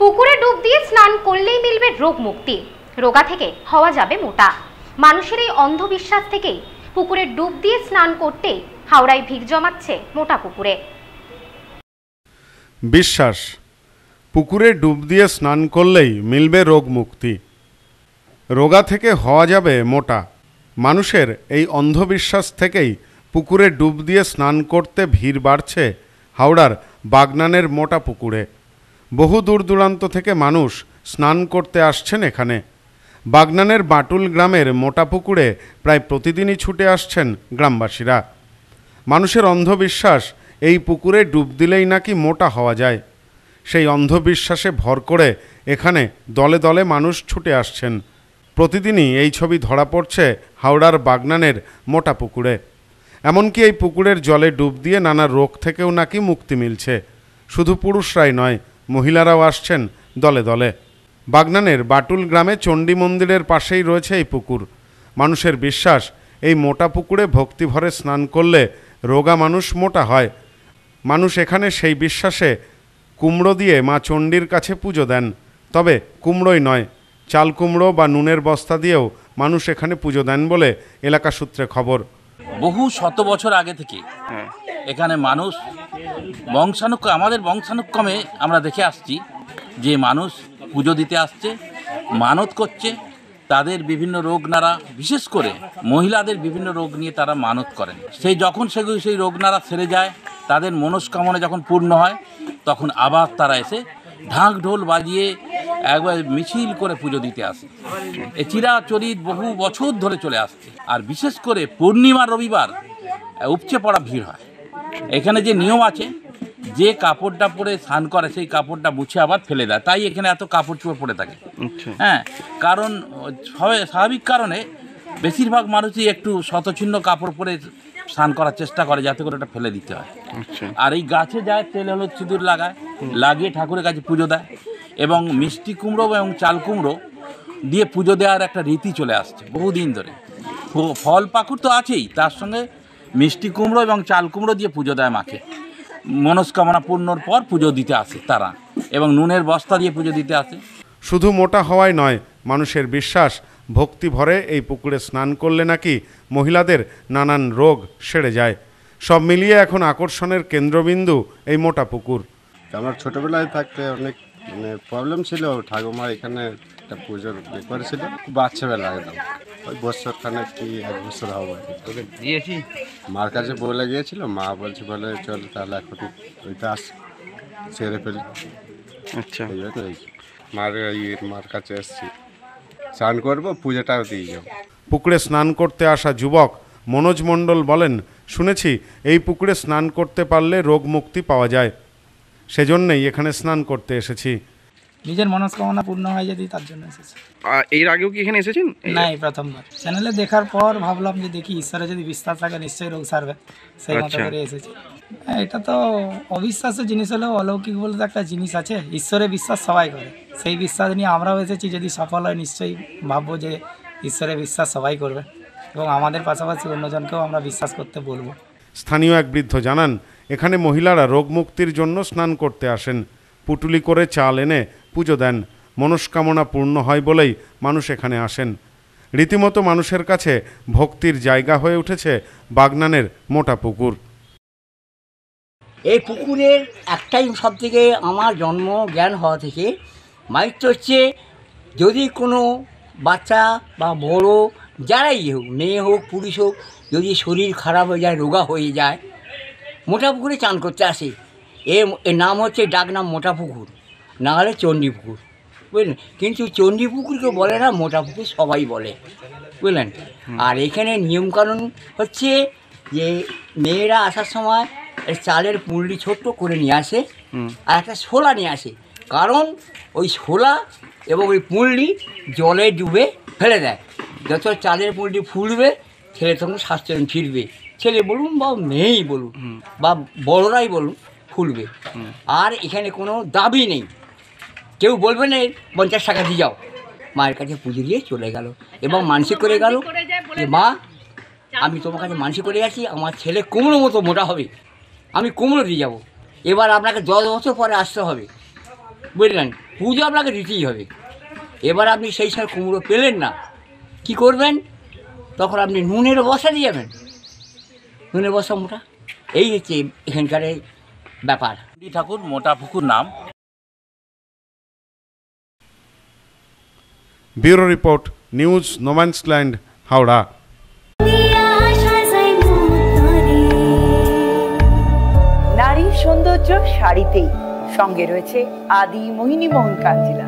পুকুরে ডুব দিয়ে স্নান করলেই মিলবে রোগ মুক্তি। রোগা থেকে হওয়া যাবে মোটা। মানুষের এই অন্ধবিশ্বাস থেকেই পুকুরে ডুব দিয়ে স্নান করতে হাওড়ায় ভিড় জমাচ্ছে মোটা পুকুরে। বিশ্বাস, পুকুরে ডুব দিয়ে স্নান করলেই মিলবে রোগ মুক্তি। রোগা থেকে হওয়া যাবে মোটা। মানুষের এই অন্ধবিশ্বাস থেকেই পুকুরে ডুব দিয়ে স্নান করতে ভিড় বাড়ছে হাওড়ার বাগনানের মোটা পুকুরে। বহু দূর দূরান্ত থেকে মানুষ স্নান করতে আসছেন এখানে। বাগনানের বাটুল গ্রামের মোটা পুকুরে প্রায় প্রতিদিনই ছুটে আসছেন গ্রামবাসীরা। মানুষের অন্ধবিশ্বাস এই পুকুরে ডুব দিলেই নাকি মোটা হওয়া যায়। সেই অন্ধবিশ্বাসে ভর করে এখানে দলে দলে মানুষ ছুটে আসছেন। প্রতিদিনই এই ছবি ধরা পড়ছে হাওড়ার বাগনানের মোটা পুকুরে। এমনকি এই পুকুরের জলে ডুব দিয়ে নানা রোগ থেকেও নাকি মুক্তি মিলছে। শুধু পুরুষরাই নয় মহিলারাও আসছেন দলে দলে। বাগনানের বাটুল গ্রামে চণ্ডী মন্দিরের পাশেই রয়েছে এই পুকুর। মানুষের বিশ্বাস এই মোটা পুকুরে ভক্তিভরে স্নান করলে রোগা মানুষ মোটা হয়। মানুষ এখানে সেই বিশ্বাসে কুমড়ো দিয়ে মা চণ্ডীর কাছে পুজো দেন। তবে কুমড়োই নয় চাল কুমড়ো বা নুনের বস্তা দিয়েও মানুষ এখানে পুজো দেন বলে এলাকা সূত্রে খবর। বহু শত বছর আগে থেকে এখানে মানুষ বংশানুক্রম, আমাদের বংশানুক্রমে আমরা দেখে আসছি যে মানুষ পুজো দিতে আসছে, মানত করছে, তাদের বিভিন্ন রোগ নাড়া বিশেষ করে মহিলাদের বিভিন্ন রোগ নিয়ে তারা মানত করেন। সেই যখন সেগুলো সেই রোগ নাড়া সেরে যায়, তাদের মনস্কামনা যখন পূর্ণ হয়, তখন আবার তারা এসে ঢাক ঢোল বাজিয়ে একবার মিছিল করে পুজো দিতে আসে। এ চিরাচরিত বহু বছর ধরে চলে আসছে। আর বিশেষ করে পূর্ণিমা রবিবার উপচে পড়া ভিড় হয়। এখানে যে নিয়ম আছে যে কাপড়টা পরে স্নান করে সেই কাপড়টা মুছে আবার ফেলে দেয়। তাই এখানে এত কাপড় চোপড় পরে থাকে। হ্যাঁ কারণ স্বাভাবিক- কারণে বেশিরভাগ মানুষই একটু শতচ্ছিন্ন কাপড় পরে স্নান করার চেষ্টা করে যাতে করে ওটা ফেলে দিতে হয়। আর এই গাছে যায় তেল হলুদ সিঁদুর লাগায় লাগিয়ে ঠাকুরের কাছে পুজো দেয় এবং মিষ্টি কুমড়ো এবং চাল কুমড়ো দিয়ে পুজো দেওয়ার একটা রীতি চলে আসছে বহুদিন ধরে। ফল পাকুর তো আছেই তার সঙ্গে মিষ্টি কুমড়ো এবং চাল কুমড়ো দিয়ে পুজো দেয় মাকে। মনস্কামনা পূর্ণর পর পুজো দিতে আসে তারা এবং নুনের বস্তা দিয়ে পুজো দিতে আসে। শুধু মোটা হওয়াই নয় মানুষের বিশ্বাস ভক্তি ভরে এই পুকুরে স্নান করলে নাকি মহিলাদের নানান রোগ সেরে যায়। সব মিলিয়ে এখন আকর্ষণের কেন্দ্রবিন্দু এই মোটা পুকুর। আমার ছোটবেলায় থাকতে অনেক মানে প্রবলেম ছিল ঠাকুমা এখানে একটা পুজোর করেছিল খুব বাচ্চাবেলা একদম। ওই বছর খানে কি এক বছর হবে? তোকে দিয়েছি। মার কাছে বলে গিয়েছিল মা বলছে বলে চল তাহলে এখন ওইটা আস ছেড়ে ফেলি। আচ্ছা। মার ইয়ে মার কাছে এসছি। স্নান করব পুজোটাও দিয়ে যাব পুকুরে স্নান করতে আসা যুবক মনোজ মণ্ডল বলেন শুনেছি এই পুকুরে স্নান করতে পারলে রোগ মুক্তি পাওয়া যায়। সেজন্যই এখানে স্নান করতে এসেছি। নিজের মনস্কামনা পূর্ণ হয় যদি তার জন্য এসেছি। এর আগেও কি এখানে এসেছেন? না এই প্রথমবার। চ্যানেলে দেখার পর ভাবলাম যে দেখি ঈশ্বরে যদি বিশ্বাস থাকে নিশ্চয়ই রোগ সারবে। সেই মতো আচ্ছা। করে এসেছি। হ্যাঁ, এটা তো অবিশ্বাসের জিনিস হলেও অলৌকিক বলে তো একটা জিনিস আছে। ঈশ্বরে বিশ্বাস সবাই করে। সেই বিশ্বাস নিয়ে আমরাও এসেছি। যদি সফল হয় নিশ্চয়ই ভাববো যে ঈশ্বরে বিশ্বাস সবাই করবে। এবং আমাদের পাশাপাশি অন্যজনকেও আমরা বিশ্বাস করতে বলব। স্থানীয় এক বৃদ্ধ জানান এখানে মহিলারা রোগ মুক্তির জন্য স্নান করতে আসেন। পুটুলি করে চাল এনে পুজো দেন, মনস্কামনা পূর্ণ হয় বলেই মানুষ এখানে আসেন। রীতিমতো মানুষের কাছে ভক্তির জায়গা হয়ে উঠেছে বাগনানের মোটা পুকুর। এই পুকুরের একটাই সব থেকে আমার জন্ম জ্ঞান হওয়া থেকে মাইত্র হচ্ছে যদি কোনো বাচ্চা বা বড় যারাই হোক, মেয়ে হোক, পুরুষ হোক, যদি শরীর খারাপ হয়ে যায়, রোগা হয়ে যায়, মোটা পুকুরে চান করতে আসে। এর নাম হচ্ছে ডাক নাম মোটা পুকুর। না হলে চণ্ডী পুকুর বুঝলেন? কিন্তু চণ্ডী পুকুরকে বলে না মোটা পুকুর সবাই বলে বুঝলেন? আর এখানে নিয়মকানুন হচ্ছে যে মেয়েরা আসার সময় চালের পুঁড়ি ছোট্ট করে নিয়ে আসে আর একটা শোলা নিয়ে আসে। কারণ ওই শোলা এবং ওই পুঁড়ি জলে ডুবে ফেলে দেয়। যত চালের পুঁড়ি ফুলবে ছেলে তখন স্বাস্থ্য ফিরবে। ছেলে বলুন বা মেয়েই বলুন বা বড়রাই বলুন ফুলবে। আর এখানে কোনো দাবি নেই। কেউ বলবে না পঞ্চাশ টাকা দিয়ে যাও। মায়ের কাছে পুজো দিয়ে চলে গেল এবং মানসিক করে গেল যে, মা, আমি তোমার কাছে মানসিক করে আছি, আমার ছেলে কুমড়ো মতো মোটা হবে, আমি কুমড়ো দিয়ে যাব। এবার আপনাকে দশ বছর পরে আসতে হবে। বুঝলেন? পুজো আপনাকে দিতেই হবে। এবার আপনি সেই সময় কুমড়ো পেলেন না, কি করবেন? তখন আপনি নুনের বসা দিয়ে যাবেন। নুনের বসা মোটা। এই হচ্ছে এখানকার ব্যাপার। ঠাকুর, মোটা পুকুর নাম। Bureau report news no man's land Howrah নারী সৌন্দর্য শাড়িতেই সঙ্গে রয়েছে আদি মোহিনী মোহন কাঞ্জিলা